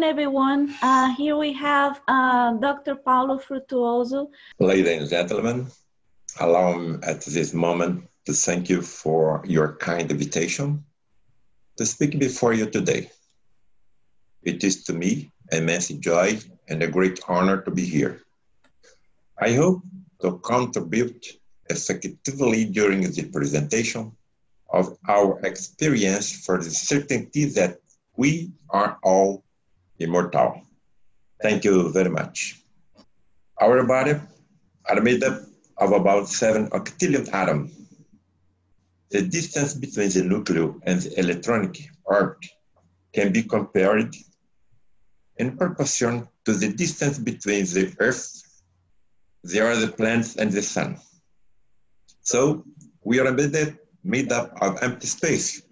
morning, everyone. Uh, here we have uh, Dr. Paulo Fructuoso. Ladies and gentlemen, allow me at this moment to thank you for your kind invitation to speak before you today. It is to me immense joy and a great honor to be here. I hope to contribute effectively during the presentation of our experience for the certainty that we are all immortal. Thank you very much. Our body are made up of about seven octillion atoms. The distance between the nucleus and the electronic orbit can be compared in proportion to the distance between the Earth, the other planets, and the Sun. So we are made, made up of empty space.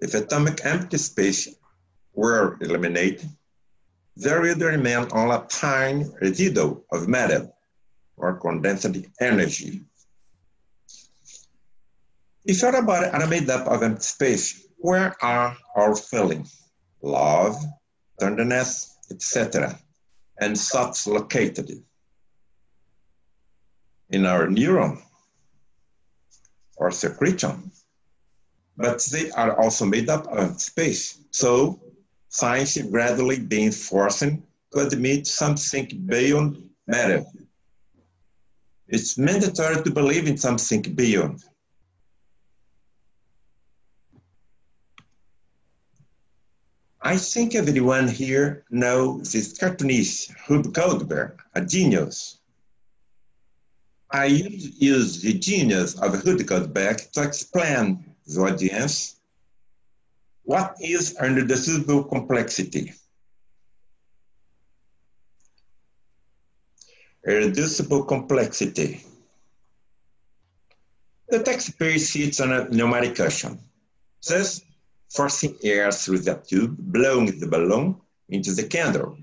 If atomic empty space were eliminated, there would remain only a tiny residue of matter or condensed energy. If our body are made up of empty space, where are our feelings? Love, tenderness, etc. And thoughts located? In our neuron or secretion. But they are also made up of space. So science is gradually being forced to admit something beyond matter. It's mandatory to believe in something beyond. I think everyone here knows this cartoonist, Rube Goldberg, a genius. I use the genius of Rube Goldberg to explain the audience what is irreducible complexity? Irreducible complexity. The taxpayer sits on a pneumatic cushion. Thus, forcing air through the tube, blowing the balloon into the candle.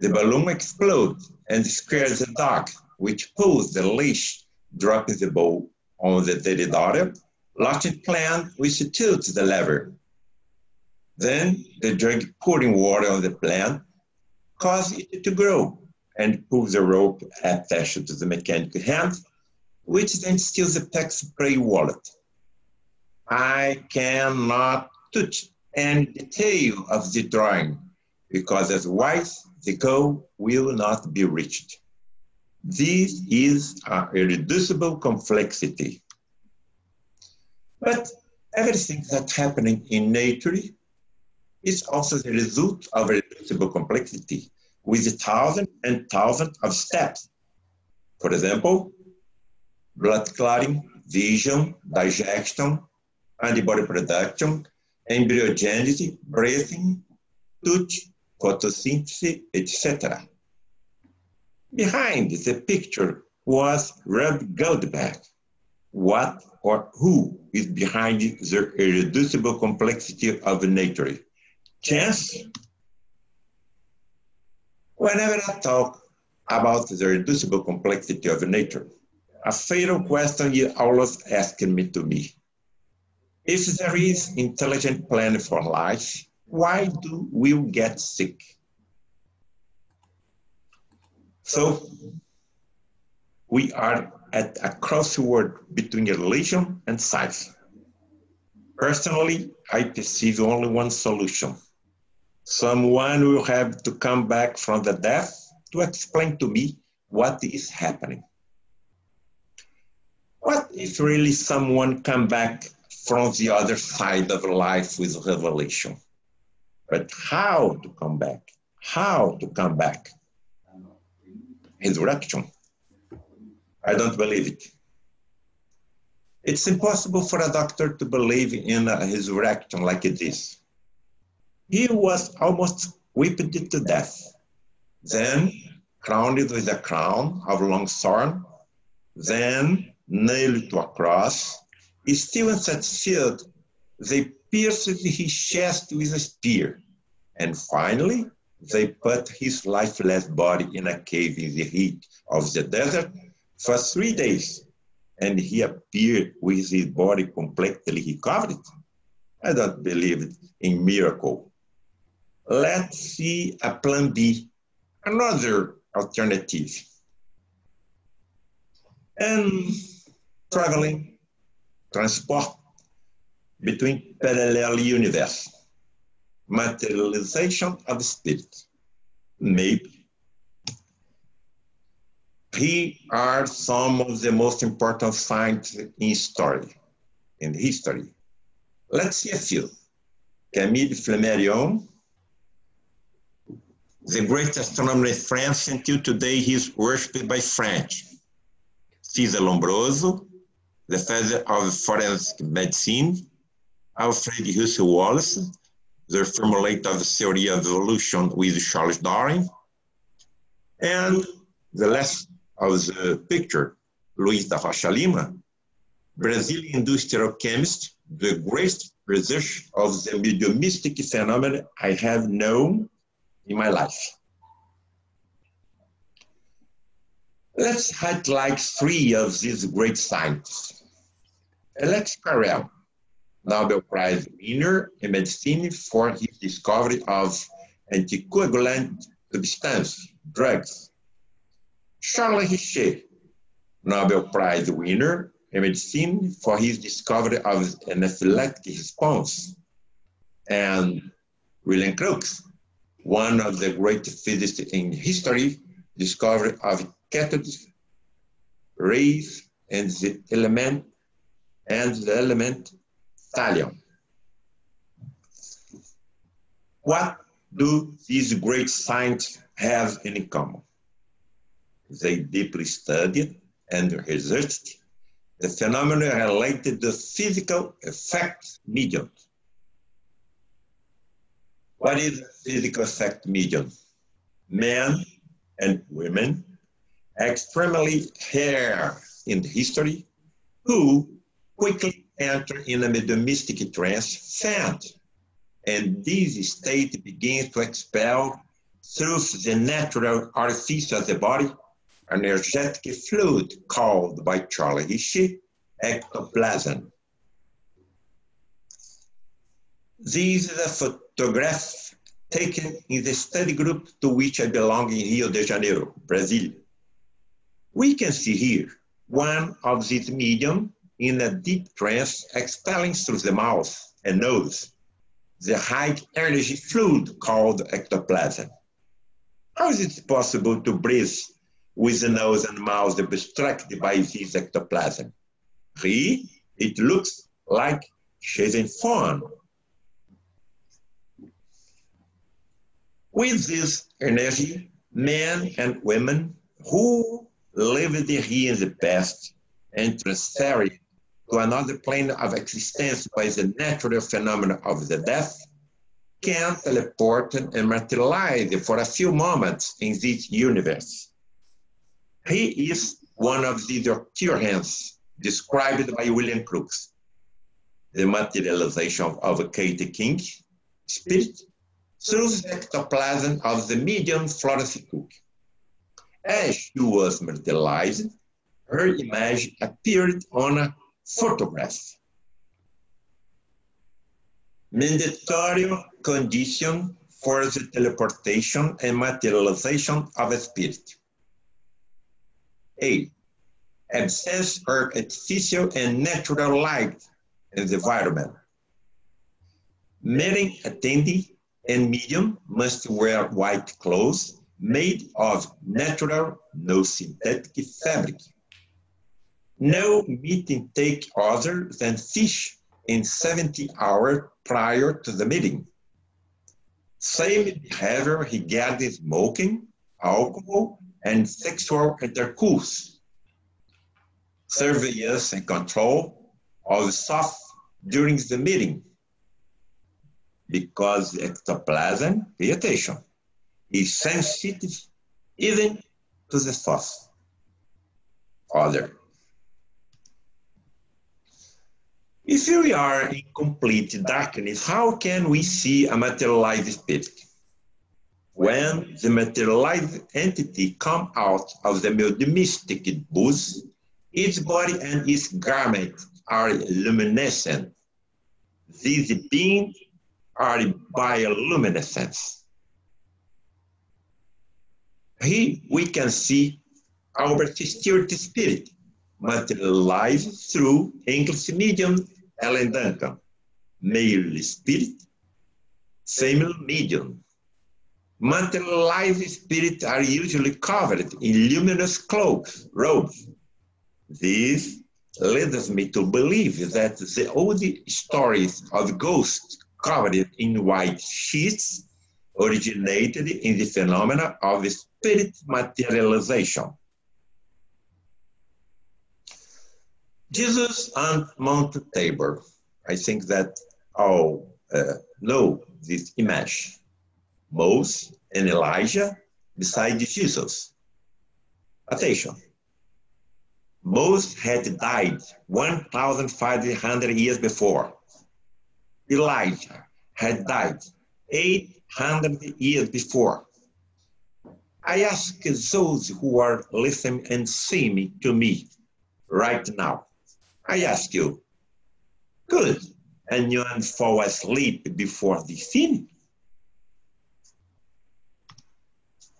The balloon explodes and scares the dog, which pulls the leash, dropping the ball on the dead daughter. Locked plant, which tilts the lever. Then the drug pouring water on the plant causes it to grow and pulls the rope attached to the mechanical hand, which then steals the taxpayer wallet. I cannot touch any detail of the drawing because otherwise the goal will not be reached. This is a irreducible complexity. But everything that's happening in nature is also the result of reducible complexity with thousands and thousands of steps. For example, blood clotting, vision, digestion, antibody production, embryogenesis, breathing, touch, photosynthesis, etc. Behind the picture was Rube Goldberg. What or who is behind the irreducible complexity of nature? Chance? Whenever I talk about the reducible complexity of nature, a fatal question you always asking me to me. If there is intelligent plan for life, why do we get sick? So we are at a crossroad between religion and science. Personally, I perceive only one solution. Someone will have to come back from the death to explain to me what is happening. What if really someone come back from the other side of life with revelation? But how to come back? How to come back? Resurrection. I don't believe it. It's impossible for a doctor to believe in a resurrection like this. He was almost whipped to death, then crowned with a crown of long thorn, then nailed to a cross. Such field, they pierced his chest with a spear, and finally they put his lifeless body in a cave in the heat of the desert for three days, and he appeared with his body completely recovered. I don't believe in miracle. Let's see a plan B, another alternative. And traveling, transport between parallel universe, materialization of the spirit. Maybe. Here are some of the most important finds in story, in history. Let's see a few. Camille Flammarion, the great astronomer in France until today he is worshipped by French. Cesar Lombroso, the father of forensic medicine, Alfred Russel Wallace, the formulator of the theory of evolution with Charles Darwin, and the last of the picture, Luis da Rocha Lima, Brazilian industrial chemist, the greatest research of the mediumistic phenomenon I have known in my life. Let's highlight three of these great scientists. Alex Carrel, Nobel Prize winner in medicine for his discovery of anticoagulant substance, drugs. Charles Richet, Nobel Prize winner in medicine for his discovery of anaphylactic response. And William Crookes, one of the great physicists in history, discovery of cathode rays and the element and the element thallium. What do these great scientists have in common? They deeply studied and researched the phenomena related to physical effects medium. What is physical effect medium? Men and women extremely rare in history who quickly enter in a mediumistic trance fed, and this state begins to expel through the natural orifice of the body an energetic fluid called by Charlie Richet ectoplasm. This is a photograph taken in the study group to which I belong in Rio de Janeiro, Brazil. We can see here one of these medium in a deep trance expelling through the mouth and nose the high energy fluid called ectoplasm. How is it possible to breathe with the nose and mouth obstructed by this ectoplasm? Three, it looks like chasing fawn. With this energy, men and women who lived here in the past and transferred to another plane of existence by the natural phenomenon of the death can teleport and materialize for a few moments in this universe. He is one of the occurrences described by William Crookes, the materialization of Katie King spirit through the ectoplasm of the medium Florence Cook. As she was materialized, her image appeared on a photograph. Mandatory condition for the teleportation and materialization of a spirit. A. Absence of artificial and natural light in the environment. Meeting attendee and medium must wear white clothes made of natural, no synthetic fabric no meat intake other than fish in 70 hours prior to the meeting. Same behavior regarding smoking, alcohol, and sexual intercourse. Surveillance and control of soft during the meeting. Because the ectoplasm, attention, is sensitive even to the soft. Other If we are in complete darkness, how can we see a materialized spirit? When the materialized entity comes out of the mediumistic booth, its body and its garment are luminescent. These beings are bioluminescence. Here we can see our Stewart spirit materialized through English medium Ellen Duncan, male spirit, female medium. Materialized spirits are usually covered in luminous cloaks, robes. This leads me to believe that the old stories of ghosts covered in white sheets originated in the phenomena of spirit materialization. Jesus and Mount Tabor. I think that all uh, know this image. Moses and Elijah beside Jesus. Attention. Moses had died 1,500 years before. Elijah had died 800 years before. I ask those who are listening and seeing to me right now, I ask you, could anyone fall asleep before the scene?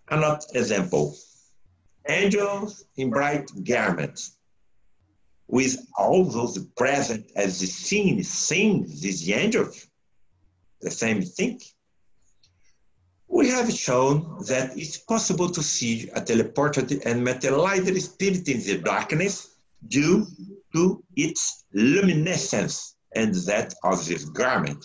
Another example, angels in bright garments, with all those present as the scene seeing these angels, the same thing. We have shown that it's possible to see a teleported and materialized spirit in the darkness due to its luminescence and that of this garment.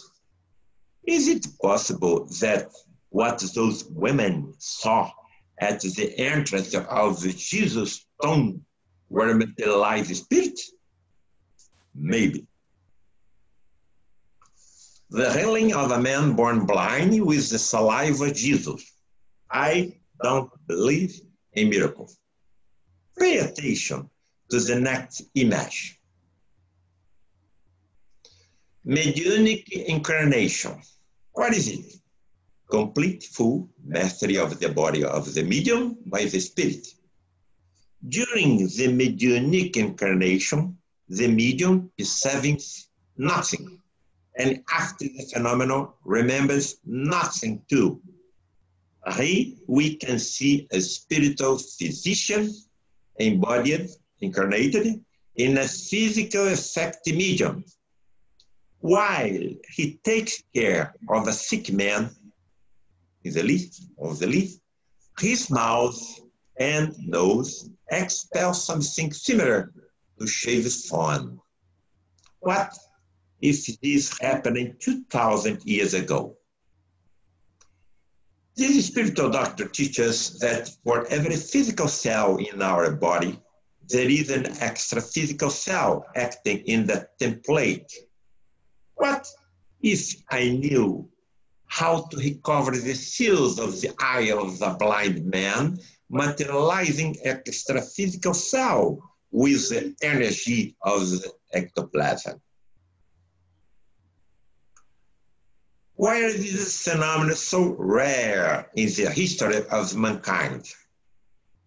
Is it possible that what those women saw at the entrance of Jesus' tomb were materialized spirit? Maybe. The healing of a man born blind with the saliva Jesus. I don't believe in miracles. Pay attention to the next image. Mediunic incarnation. What is it? Complete full mastery of the body of the medium by the spirit. During the mediunic incarnation, the medium perceives nothing, and after the phenomenon remembers nothing too. Here we can see a spiritual physician embodied, incarnated, in a physical effect medium while he takes care of a sick man in the list of the list, his mouth and nose expel something similar to shave foam. What if this happened 2,000 years ago? This spiritual doctor teaches that for every physical cell in our body, there is an extra physical cell acting in the template what if I knew how to recover the seals of the eye of the blind man, materializing extra physical cell with the energy of the ectoplasm? Why is this phenomenon so rare in the history of mankind?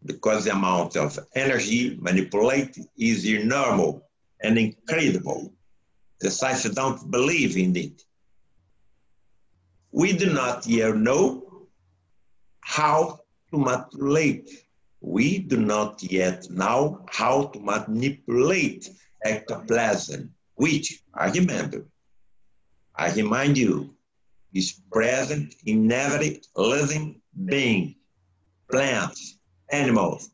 Because the amount of energy manipulated is enormous and incredible the science don't believe in it. We do not yet know how to manipulate. We do not yet know how to manipulate ectoplasm, which I remember, I remind you, is present in every living being, plants, animals,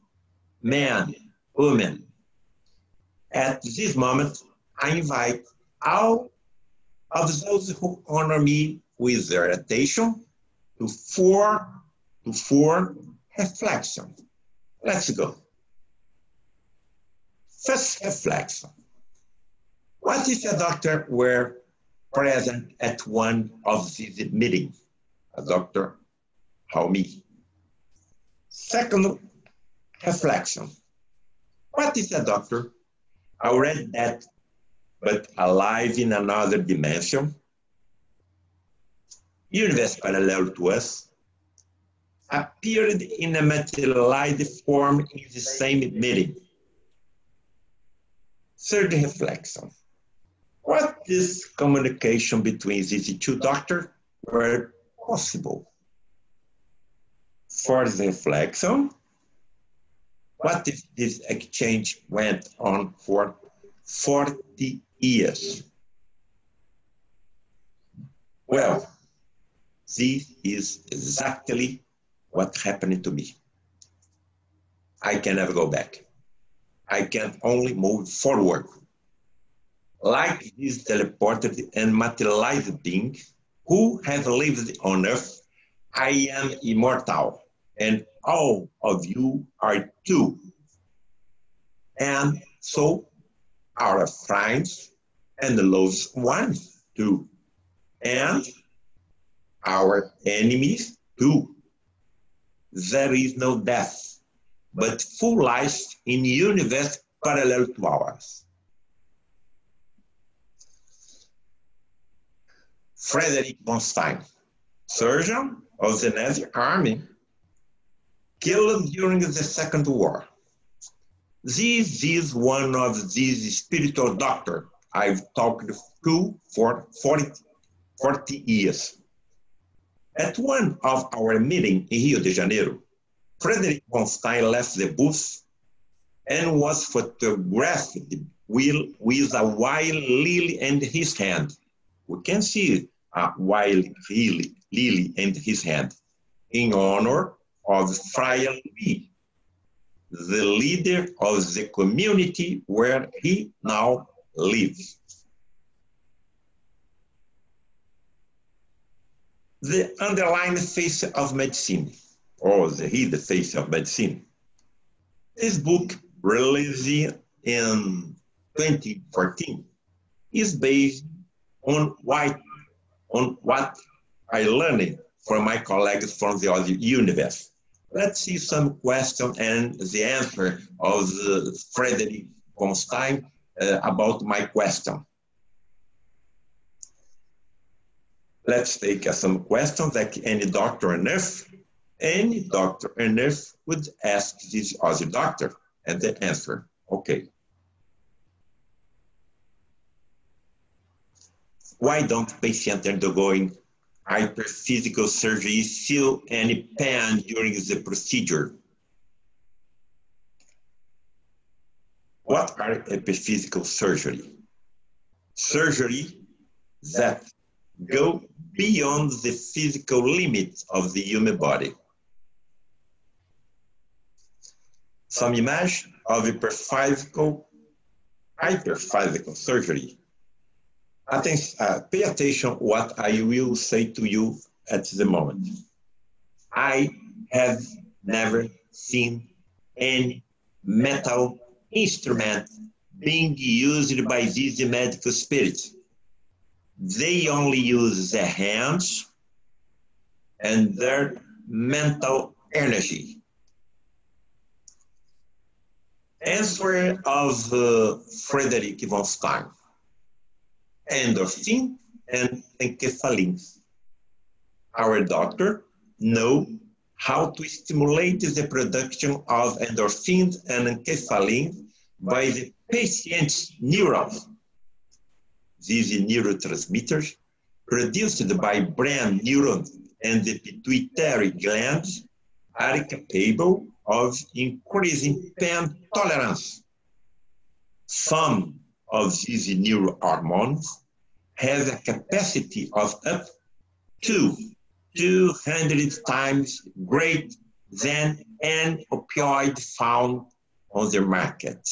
man, woman. At this moment, I invite all of those who honor me with their attention to four to four reflection. Let's go. First reflection. What if a doctor were present at one of these meetings? A doctor, how me? Second reflection. What if a doctor I already that but alive in another dimension, universe parallel to us, appeared in a materialized form in the same meeting. Third reflection. What is communication between these two doctors were possible? Fourth reflection. What if this exchange went on for 40 years? Well, this is exactly what happened to me. I can never go back. I can only move forward. Like this teleported and materialized being who have lived on earth, I am immortal, and all of you are too. And so our friends and the loved ones too. And our enemies too. There is no death, but full life in universe parallel to ours. Frederick von Stein, surgeon of the Nazi army, killed during the Second War. This is one of these spiritual doctors I've talked to for 40, 40 years. At one of our meetings in Rio de Janeiro, Frederick von Stein left the booth and was photographed with, a wild lily in his hand. We can see a wild lily, lily in his hand in honor of Friar Louis, the leader of the community where he now lives. The underlying face of medicine, or the hidden face of medicine. This book, released in 2014, is based on white on what I learned from my colleagues from the other universe. Let's see some question and the answer of Frederick von Stein uh, about my question. Let's take uh, some questions that any doctor on earth, any doctor on earth would ask this other doctor and the answer, okay. Why don't patients undergoing hyperphysical surgery feel any pain during the procedure? What are hyperphysical surgery? Surgery that go beyond the physical limits of the human body. Some image of hyperphysical, hyperphysical surgery uh, pay attention what I will say to you at the moment. I have never seen any metal instrument being used by these medical spirits. They only use their hands and their mental energy. Answer of uh, Frederick von Stein endorphin and enkephalin. Our doctor know how to stimulate the production of endorphins and enkephalin by the patient's neurons. These neurotransmitters produced by brain neurons and the pituitary glands are capable of increasing pain tolerance. Some of these neurohormones have a capacity of up to 200 times greater than an opioid found on the market.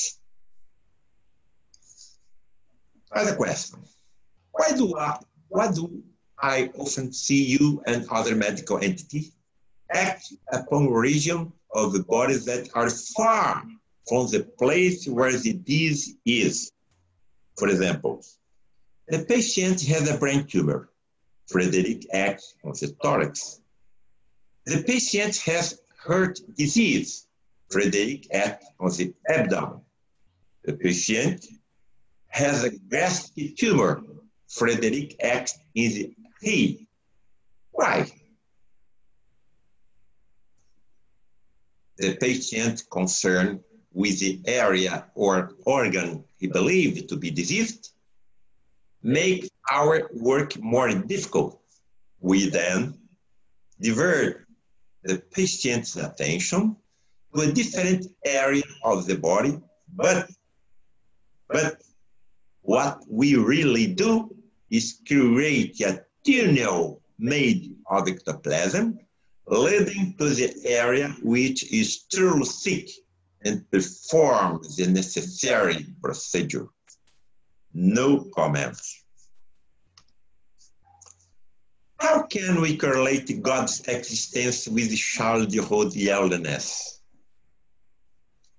Other question. Why do I, why do I often see you and other medical entities act upon regions of the bodies that are far from the place where the disease is? For example, the patient has a brain tumor. Frederick acts on the thorax. The patient has heart disease. Frederick acts on the abdomen. The patient has a gastric tumor. Frederick acts is head. Why? The patient concerned with the area or organ he believed to be diseased make our work more difficult. We then divert the patient's attention to a different area of the body, but, but what we really do is create a tunnel made of ectoplasm leading to the area which is too thick and perform the necessary procedure. No comments. How can we correlate God's existence with childhood illness?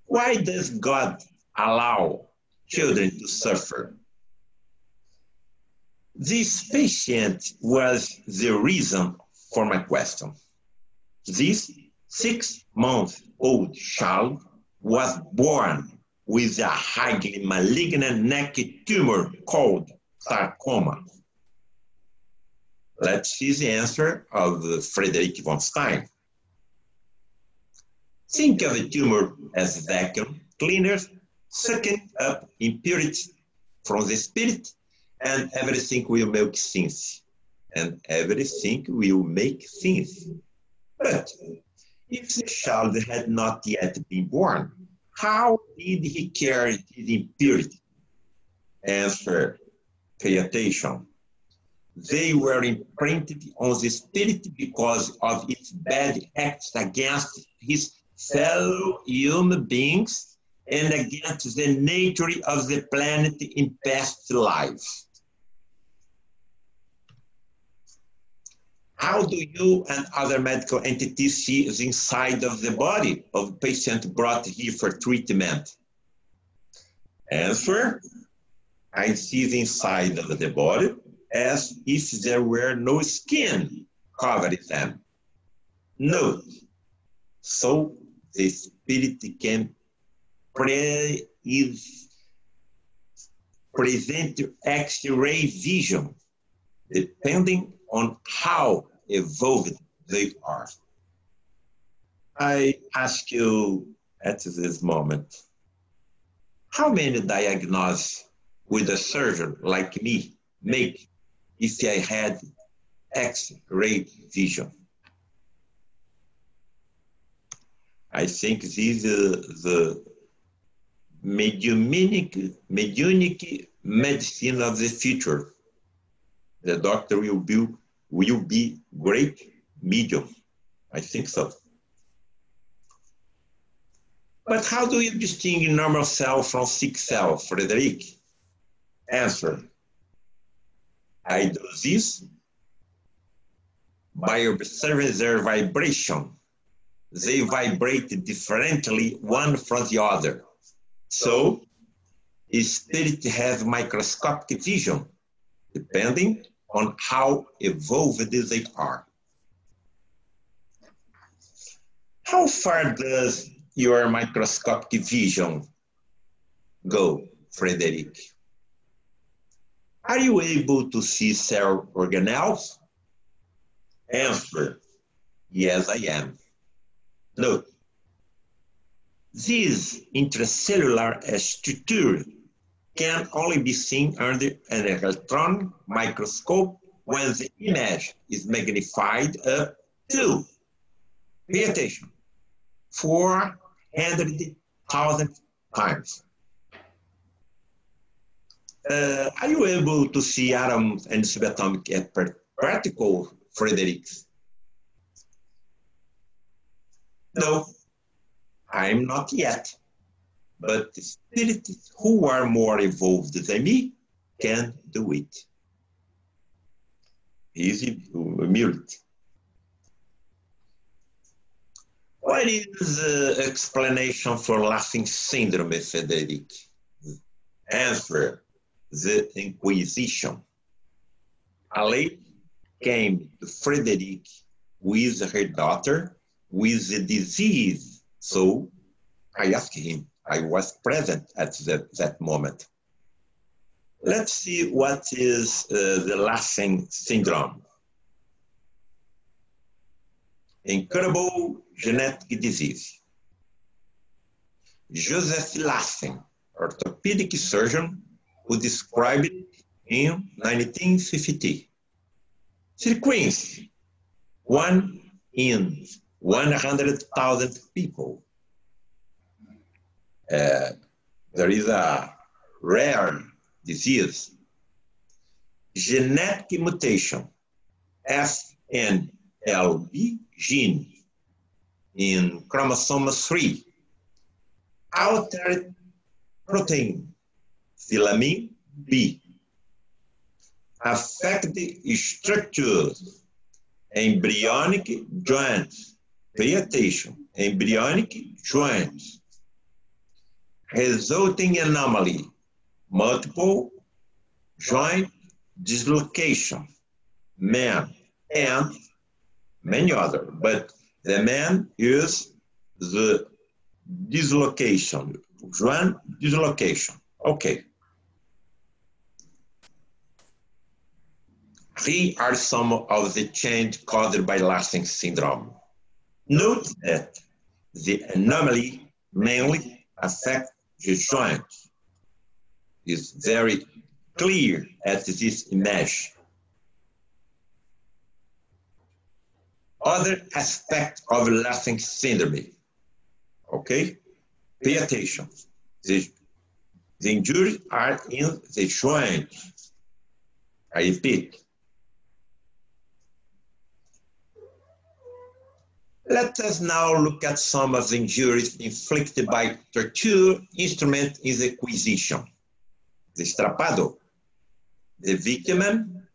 Why does God allow children to suffer? This patient was the reason for my question. This six month old child was born with a highly malignant neck tumor called sarcoma. Let's see the answer of Frederick von Stein. Think of a tumor as vacuum cleaners sucking up impurities from the spirit, and everything will make sense. And everything will make sense. But if the child had not yet been born, how did he carry his impurity? Answer, pay attention. They were imprinted on the spirit because of its bad acts against his fellow human beings and against the nature of the planet in past lives. How do you and other medical entities see the inside of the body of patient brought here for treatment? Answer, I see the inside of the body as if there were no skin covering them. No. so the spirit can pre is present X-ray vision, depending on how evolved they are. I ask you at this moment, how many diagnoses would a surgeon like me make if I had X-ray vision? I think this is the mediuminic, mediunic medicine of the future. The doctor will be will be great medium. I think so. But how do you distinguish normal cell from sick cell, Frederick? Answer. I do this by observing their vibration. They vibrate differently one from the other. So, spirit has microscopic vision, depending on how evolved they are. How far does your microscopic vision go, Frederick? Are you able to see cell organelles? Answer, yes, I am. Note, this intracellular structure can only be seen under an electron microscope when the image is magnified up to, pay attention, 400,000 times. Uh, are you able to see atoms and subatomic particles, Fredericks? No, I'm not yet but the spirits who are more evolved than me can do it. Easy uh, humility. What is the explanation for Larsen syndrome, Frederick? Answer, the Inquisition. A lady came to Frederick with her daughter with a disease. So I asked him, I was present at that, that moment. Let's see what is uh, the Larsen syndrome. Incurable genetic disease. Joseph Larsen, orthopedic surgeon, who described it in 1950. Sequence, one in 100,000 people. Uh, there is a rare disease, genetic mutation, FNLB gene in chromosome 3, altered protein, filamin B, affect structures, embryonic joints, pay attention, embryonic joints, resulting anomaly, multiple joint dislocation, man, and many other. But the man is the dislocation, joint dislocation. Okay. Here are some of the change caused by Larsen syndrome. Note that the anomaly mainly affect the joints. It's very clear as this image. Other aspect of Larsen syndrome, okay? Pay attention. The, the injuries are in the joints. I repeat, Let us now look at some of the injuries inflicted by torture instrument in the Inquisition. The strappado. The victim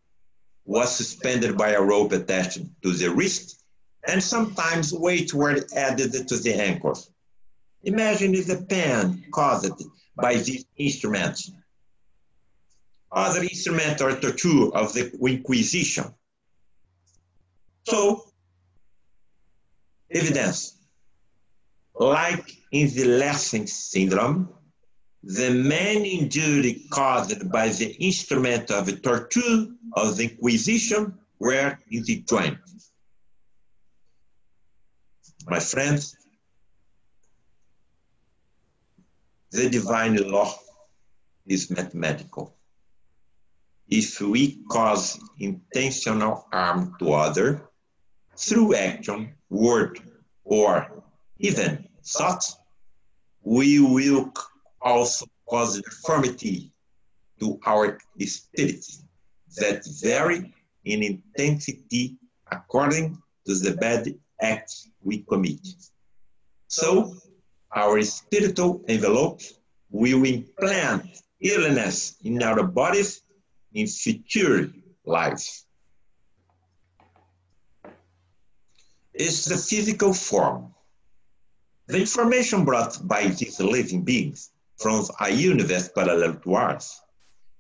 was suspended by a rope attached to the wrist and sometimes weights were added to the ankles. Imagine the pain caused by these instruments. Other instruments are torture of the Inquisition. So evidence. Like in the Larsen syndrome, the main injury caused by the instrument of torture of the Inquisition were in the joint. My friends, the divine law is mathematical. If we cause intentional harm to other through action, word, or even thought, we will also cause deformity to our spirit that vary in intensity according to the bad acts we commit. So, our spiritual envelope will implant illness in our bodies in future lives. Is the physical form. The information brought by these living beings from a universe parallel to ours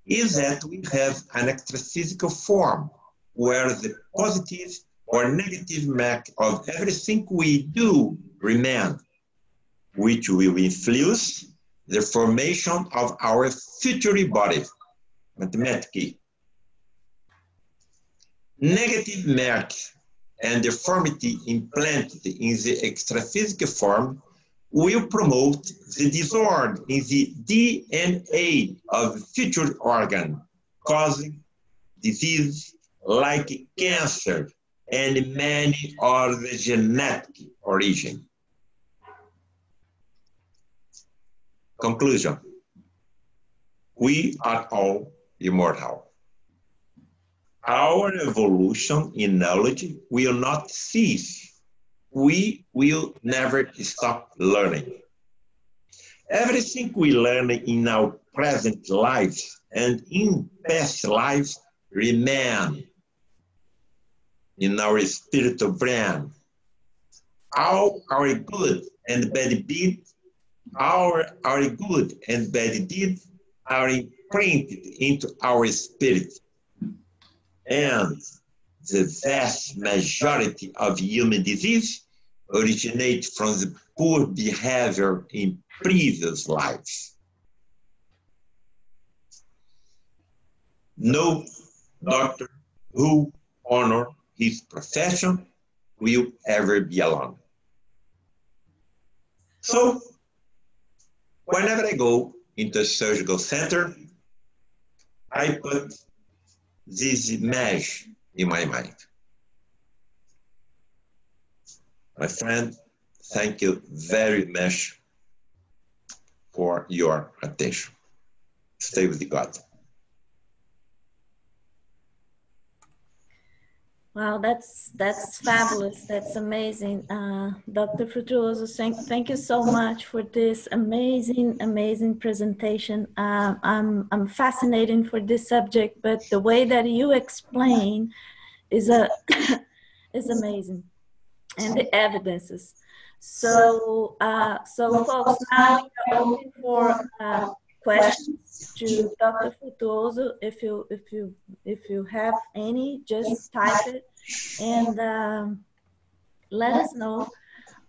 is that we have an extra-physical form where the positive or negative mark of everything we do remain, which will influence the formation of our future body, mathematically. Negative marks and deformity implanted in the extraphysical form will promote the disorder in the DNA of future organ, causing disease like cancer and many other genetic origin. Conclusion. We are all immortal our evolution in knowledge will not cease. We will never stop learning. Everything we learn in our present lives and in past lives remain in our spiritual brain. All our good and bad deeds, our, our good and bad deeds are imprinted into our spirit and the vast majority of human disease originate from the poor behavior in previous lives. No doctor who honor his profession will ever be alone. So, whenever I go into a surgical center, I put this image in my mind. My friend, thank you very much for your attention. Stay with God. Wow, that's that's fabulous. That's amazing, uh, Dr. Fructuoso. Thank, thank you so much for this amazing, amazing presentation. Um, I'm I'm fascinated for this subject, but the way that you explain is a is amazing, and the evidences. So, uh, so folks, now we are open for uh, questions to Dr. Fructuoso. If you if you if you have any, just type it and um, let us know.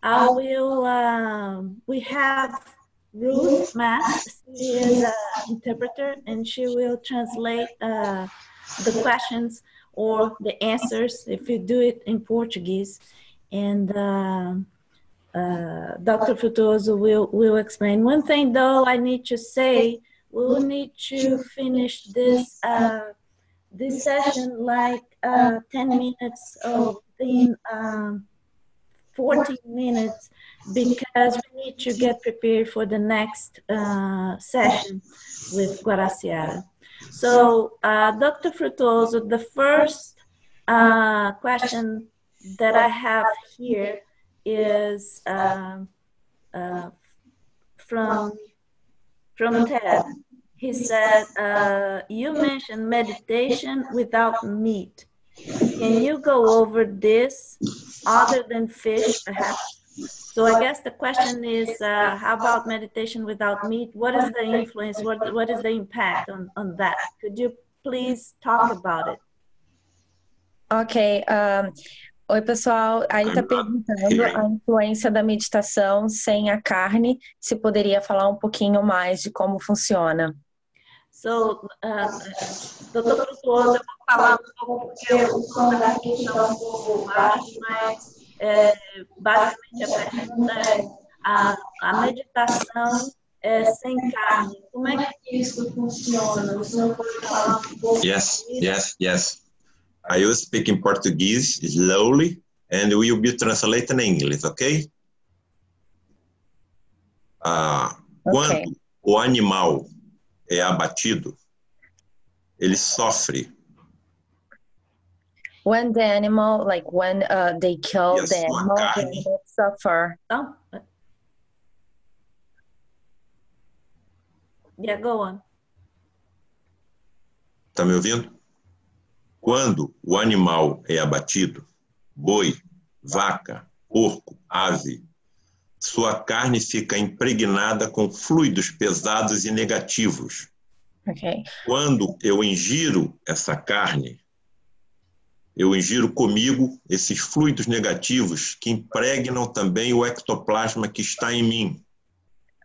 I will. Um, we have Ruth Mass. She is an interpreter, and she will translate uh, the questions or the answers if you do it in Portuguese. And uh, uh, Dr. Fructuoso will, will explain. One thing though I need to say, we'll need to finish this, uh, this session like uh, 10 minutes or within um, 14 minutes because we need to get prepared for the next uh, session with Guaraciara. So, uh, Dr. Fructuoso, the first uh, question that I have here is um, uh, from from Ted. He said, uh, "You mentioned meditation without meat. Can you go over this other than fish, perhaps?" So I guess the question is, uh, how about meditation without meat? What is the influence? What what is the impact on on that? Could you please talk about it? Ok. Um, oi, pessoal. Aí está perguntando a influência da meditação sem a carne. Se poderia falar um pouquinho mais de como funciona. So, uh, doutor Frutuoso, eu vou falar um pouco porque o som daqui está um pouco baixo, mas é, basicamente a pergunta é a, a meditação é, sem carne. Como é que isso funciona? O senhor pode falar um pouco? Yes, yes, yes. I will speak in Portuguese slowly and we will be translating in English, ok? Ah, quando okay. o animal é abatido, ele sofre. When the animal, like when uh, they kill the animal, they suffer. Oh. Yeah, go on. Tá me ouvindo? Quando o animal é abatido, boi, vaca, porco, ave, sua carne fica impregnada com fluidos pesados e negativos. Okay. Quando eu ingiro essa carne, eu ingiro comigo esses fluidos negativos que impregnam também o ectoplasma que está em mim.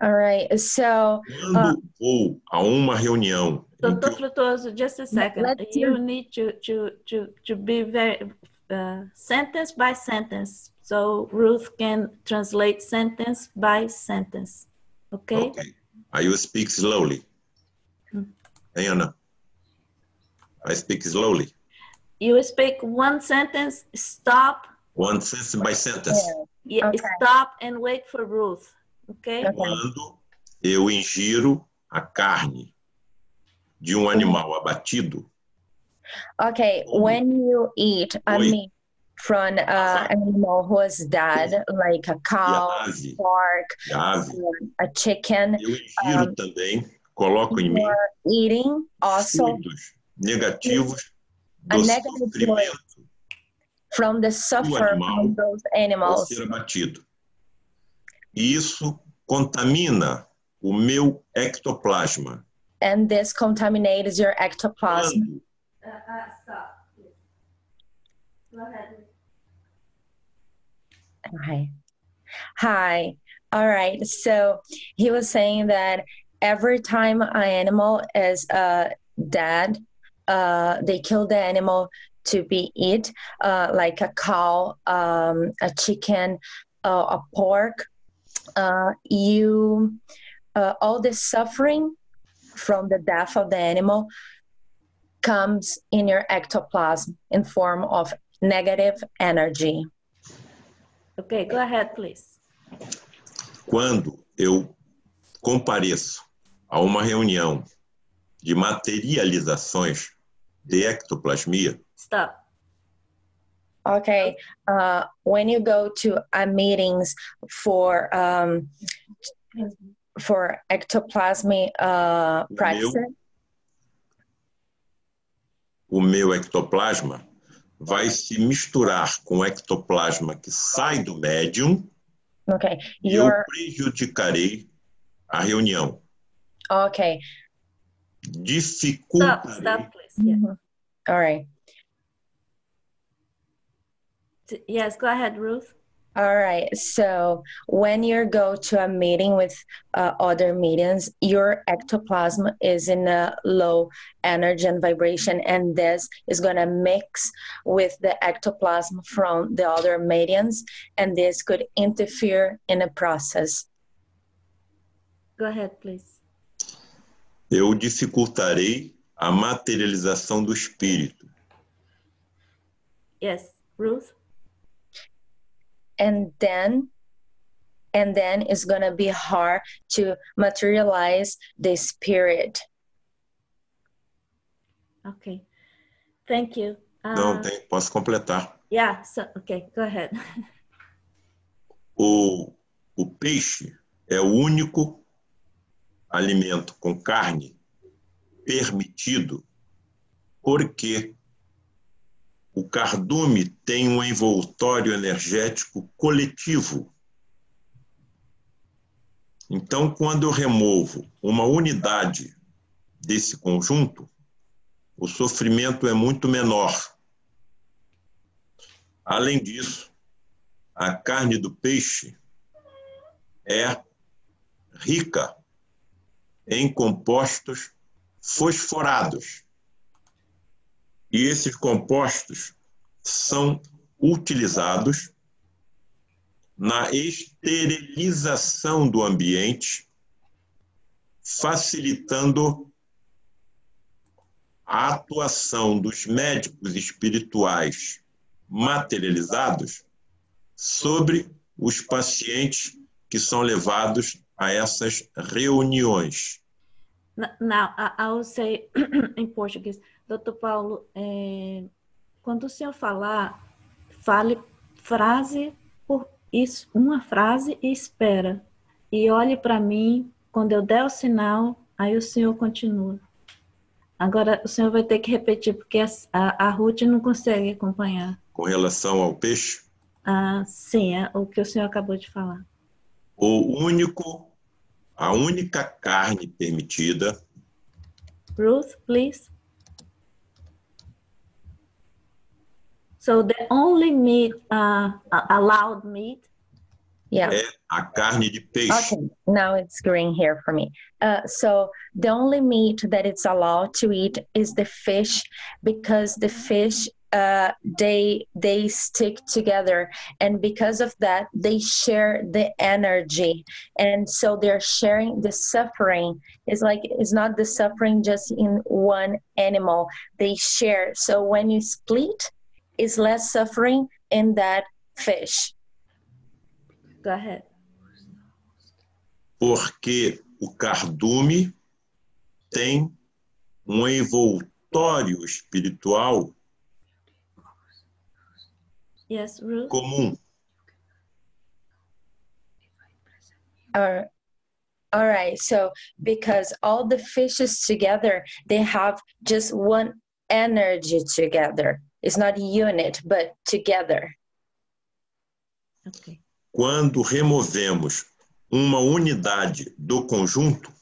All right. So, Quando uh, vou a uma reunião Dr. Fructuoso, just a second. Let's you need to, to, to, to be very uh, sentence by sentence. So Ruth can translate sentence by sentence. Okay? Okay. I will speak slowly. Hmm. Hey, Anna. I speak slowly. You speak one sentence, stop. One sentence by sentence. Yeah, okay. stop and wait for Ruth. Okay? Quando eu ingiro a carne de um animal abatido. Okay, when you eat a Oi. meat from an uh, animal who is dead, like a cow, ave, pork, a chicken. Eu ingiro um, também, coloco em mim eating also negativos do sofrimento from the suffer from those animals. ser abatido. Isso contamina o meu ectoplasma and this contaminates your ectoplasm. Stop. Go ahead. Hi. Hi. All right. So he was saying that every time an animal is uh, dead, uh, they kill the animal to be eat, uh, like a cow, um, a chicken, uh, a pork. Uh, you uh, all the suffering from the death of the animal comes in your ectoplasm in form of negative energy. Okay, go ahead, please. Quando eu compareço a uma reunião de materializações de ectoplasmia, Stop. Okay. Uh, when you go to uh, meetings for um, for ectoplasm uh, practice, o meu ectoplasma vai se misturar com o ectoplasma que sai do médium okay, e eu prejudicarei a reunião. okay, Stop, Dificultarei stop, please. Yeah. Mhm. all right, Yes, go ahead, Ruth. all right. So when you go to a meeting with uh, other meetings, your ectoplasm is in a low energy and vibration, and this is gonna mix with the ectoplasm from the other mediums, and this could interfere in the process. Go ahead, please. eu dificultarei a materialização do espírito. Yes, Ruth. And then and then it's going to be hard to materialize the spirit Okay. Thank you. Uh, Não, tem, posso completar. Yeah, so, okay, go ahead. O, o peixe é o único alimento com carne permitido porque o cardume tem um envoltório energético coletivo. Então, quando eu removo uma unidade desse conjunto, o sofrimento é muito menor. Além disso, a carne do peixe é rica em compostos fosforados. E esses compostos são utilizados na esterilização do ambiente, facilitando a atuação dos médicos espirituais materializados sobre os pacientes que são levados a essas reuniões. Now, I, I will say em português. Doutor Paulo, é, quando o senhor falar, fale frase por isso, uma frase e espera. E olhe para mim, quando eu der o sinal, aí o senhor continua. Agora, o senhor vai ter que repetir, porque a, a, a Ruth não consegue acompanhar. Com relação ao peixe, Ah, sim, é o que o senhor acabou de falar. o único, a única carne permitida Ruth, please. So the only meat, uh, allowed meat, yeah. É a carne de peixe. okay now it's green here for me. Uh, so the only meat that it's allowed to eat is the fish because the fish uh, they they stick together. And because of that they share the energy. And so they're sharing the suffering. It's like it's not the suffering just in one animal. They share. So when you split it's less suffering in that fish go ahead. porque o cardume tem um envoltório espiritual Yes, Ruth. comum. All all right. So because all the fishes together, they have just one energy together. It's not unit, but together. Okay. Quando removemos uma unidade do conjunto,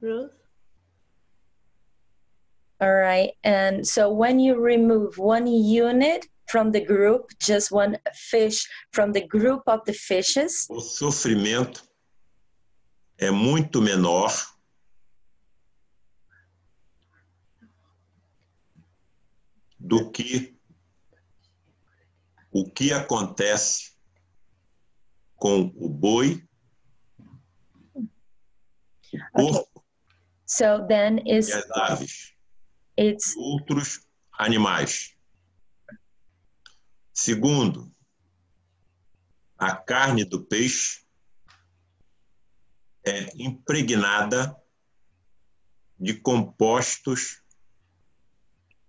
Ruth. All right. And so when you remove one unit from the group, just one fish from the group of the fishes, o sofrimento é muito menor do que o que acontece com o boi, o porco so then e is as aves, it's outros animais. Segundo, a carne do peixe é impregnada de compostos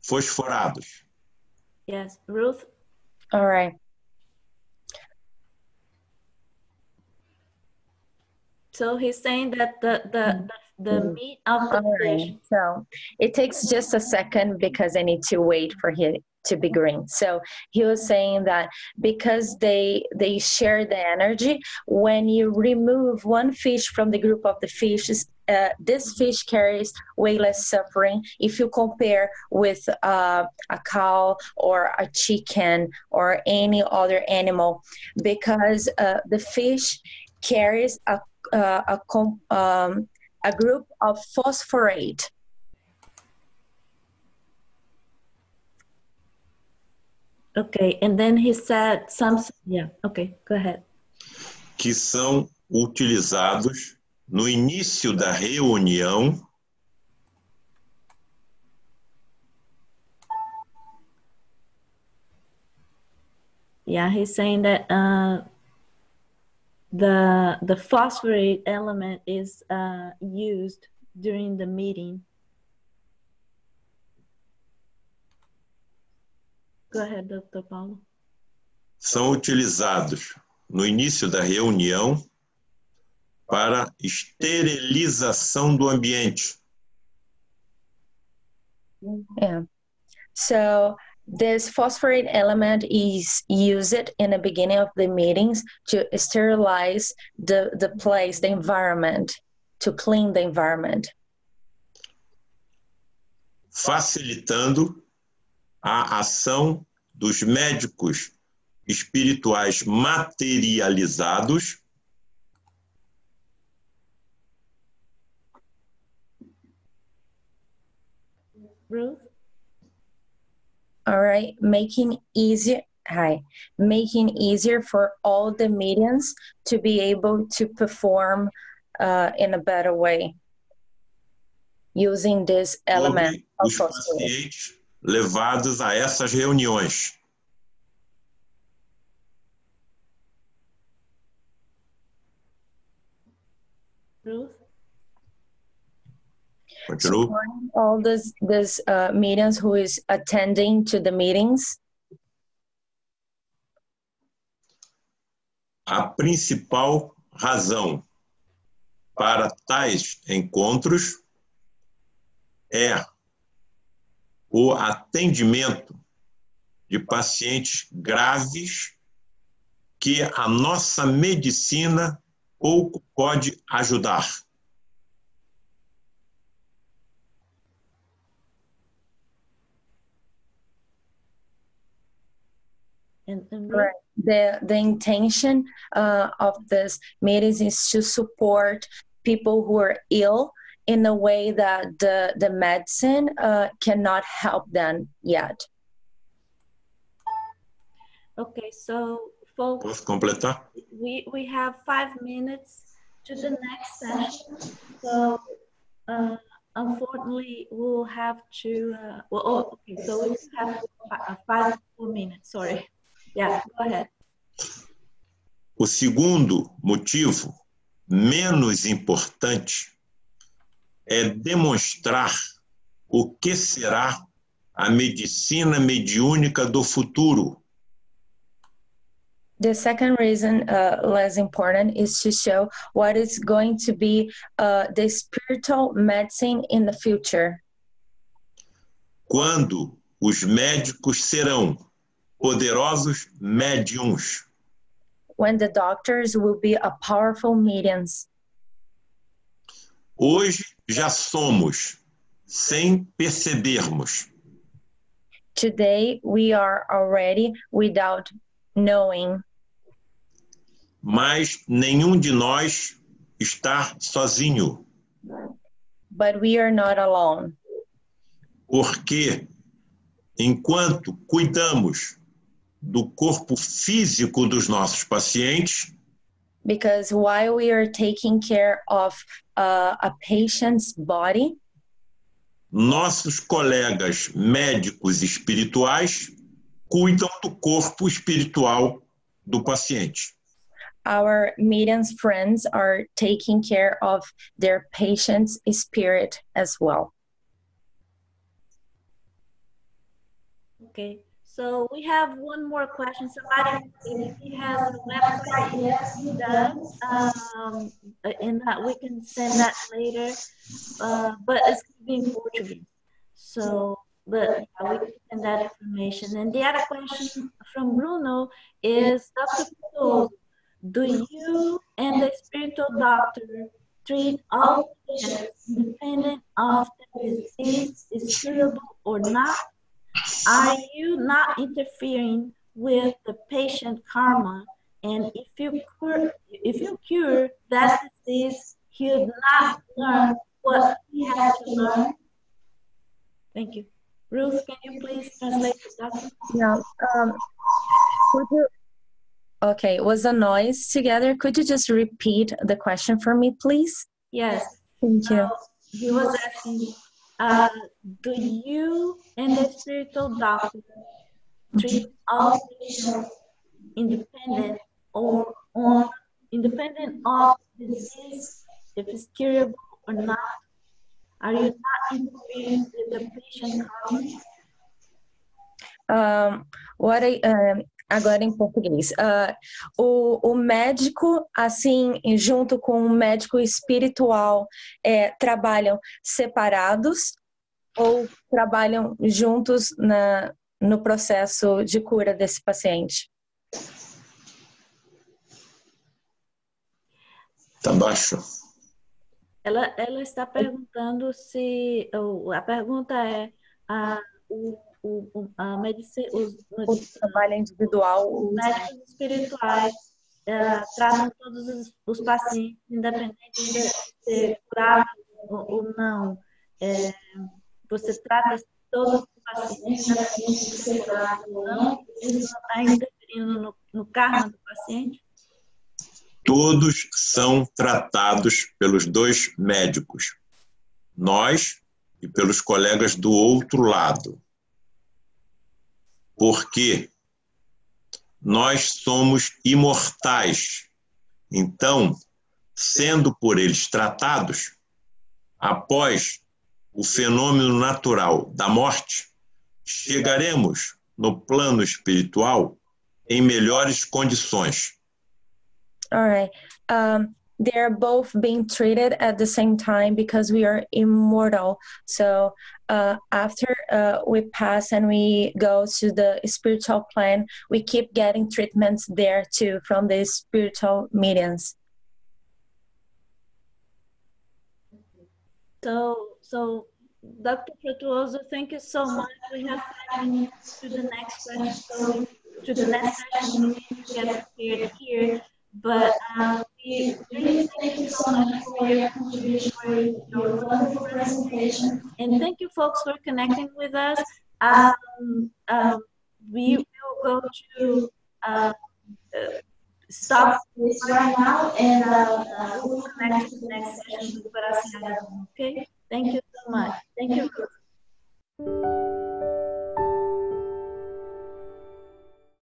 fosforados. Yes, Ruth. All right. So he's saying that the the the, the mm-hmm. meat of the All fish. right. So it takes just a second because I need to wait for him to be green. So he was saying that because they they share the energy, when you remove one fish from the group of the fishes, uh, this fish carries way less suffering if you compare with uh, a cow or a chicken or any other animal, because uh, the fish carries a uh, a com- um, a group of phosphorate. Okay, and then he said some. Yeah. Okay, go ahead. que são utilizados no início da reunião Yeah, he's saying that uh, the the phosphorate element is uh, used during the meeting. Go ahead, Dr. Paulo. são utilizados no início da reunião para esterilização do ambiente. Yeah. So this phosphorate element is used in the beginning of the meetings to sterilize the, the place, the environment, to clean the environment, facilitando a ação dos médicos espirituais materializados Ruth? all right, making easier hi, making easier for all the mediums to be able to perform uh, in a better way using this element of os phosphorate. pacientes levados a essas reuniões. Ruth? Continuo. supporting all this this uh, mediums who is attending to the meetings A principal razão para tais encontros é o atendimento de pacientes graves que a nossa medicina pouco pode ajudar. And, and Right. the the intention uh, of this meetings is to support people who are ill in a way that the the medicine uh, cannot help them yet Okay, so folks, we we have five minutes to the next session. So uh, unfortunately, we'll have to. Uh, well, oh, okay. So we have fi- uh, five more minutes. Sorry. Yeah, go ahead. O segundo motivo, menos importante, é demonstrar o que será a medicina mediúnica do futuro. the second reason uh, less important is to show what is going to be uh, the spiritual medicine in the future Quando os médicos serão poderosos médiums. when the doctors will be a powerful mediums Hoje já somos, sem percebermos. today we are already without knowing mas nenhum de nós está sozinho, but we are not alone porque enquanto cuidamos do corpo físico dos nossos pacientes, because while we are taking care of uh, a patient's body nossos colegas médicos espirituais cuidam do corpo espiritual do paciente. Our mediums friends are taking care of their patient's spirit as well. Okay, so we have one more question. Somebody, has a website, yes, he does. Um, and that we can send that later, uh, but it's gonna be in Portuguese. So, but yeah, we can send that information. And the other question from Bruno is, Dr. Pitolo, do you and the spiritual doctor treat all patients independent of the disease is curable or not? Are you not interfering with the patient karma? And if you cure, if you cure that disease, he would not learn what he has to learn. Thank you. Ruth, can you please translate the Yeah. Um, could you, okay, was a noise together. Could you just repeat the question for me, please? Yes. Thank you. Uh, he was asking, uh, do you and the spiritual doctor treat all patients independent or on independent of disease, if it's curable or not? Are you not interfering with the patient? Um, what I, um, agora em português. Uh, o, o médico, assim, junto com o médico espiritual, é, trabalham separados ou trabalham juntos na, no processo de cura desse paciente? Tá baixo. Ela, ela está perguntando se. A pergunta é: a, o, o, a medicina. Os, o trabalho individual. Os médicos espirituais é, tratam todos os, os, pacientes, independente de ser curado ou, ou não. É, você trata todos os pacientes, independente de ser curado ou não. Isso não está interferindo no, no karma do paciente? todos são tratados pelos dois médicos, nós e pelos colegas do outro lado. Porque nós somos imortais. Então, sendo por eles tratados, após o fenômeno natural da morte, chegaremos no plano espiritual em melhores condições All right. Um, they're both being treated at the same time because we are immortal. So uh, after uh, we pass and we go to the spiritual plane, we keep getting treatments there too from the spiritual mediums. So, so Dr. Fructuoso, thank you so much. We have five minutes to the next question. So, to the next session, we get here. But um, we really thank you so much for your contribution, for your wonderful presentation. And thank you, folks, for connecting with us. Um, um, we will go to uh, uh, stop this right now and uh, uh, we'll connect to the next session with Okay? Thank you so much. Thank you.